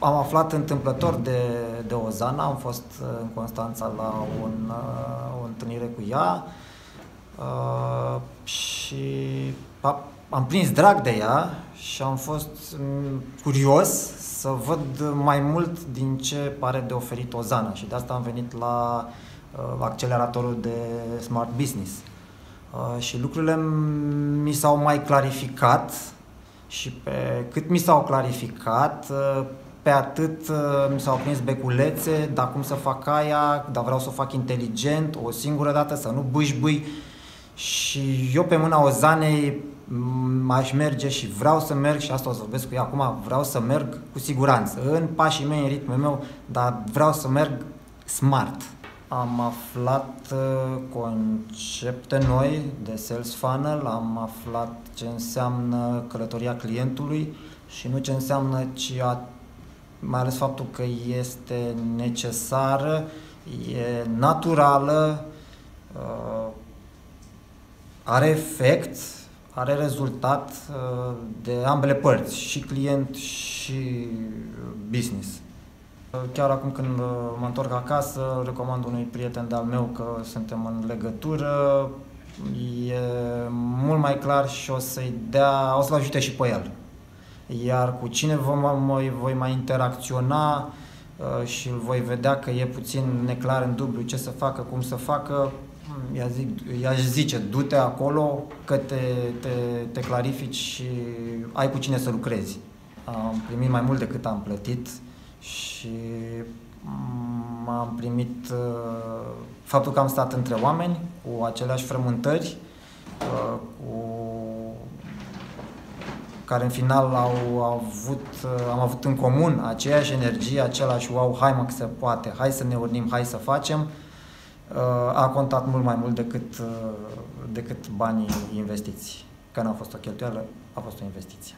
am aflat întâmplător de, de Ozana, am fost în Constanța la un, o întâlnire cu ea uh, și am prins drag de ea și am fost mm, curios să văd mai mult din ce pare de oferit Ozana și de asta am venit la uh, acceleratorul de Smart Business. Uh, și lucrurile mi s-au mai clarificat și pe cât mi s-au clarificat, uh, pe atât uh, mi s-au prins beculețe, dar cum să fac aia, dar vreau să o fac inteligent, o singură dată, să nu bâșbâi. Și eu pe mâna Ozanei aș merge și vreau să merg și asta o să vorbesc cu ea acum, vreau să merg cu siguranță, în pașii mei, în ritmul meu, dar vreau să merg smart. Am aflat uh, concepte noi de sales funnel, am aflat ce înseamnă călătoria clientului și nu ce înseamnă, ci a, mai ales faptul că este necesară, e naturală, uh, are efect, are rezultat uh, de ambele părți, și client și business. Chiar acum când uh, mă întorc acasă, recomand unui prieten de-al meu că suntem în legătură, e mult mai clar și o să-i dea, o să-l ajute și pe el. Iar cu cine voi, voi mai interacționa uh, și îl voi vedea că e puțin neclar în dublu ce să facă, cum să facă, i-aș, zic, i-aș zice, du-te acolo că te, te, te clarifici și ai cu cine să lucrezi. Am primit mai mult decât am plătit și am primit uh, faptul că am stat între oameni cu aceleași frământări, uh, cu care în final au avut, uh, am avut în comun aceeași energie, același wow, hai mă că se poate, hai să ne urnim, hai să facem, a contat mult mai mult decât, decât banii investiți. Că n-a fost o cheltuială, a fost o investiție.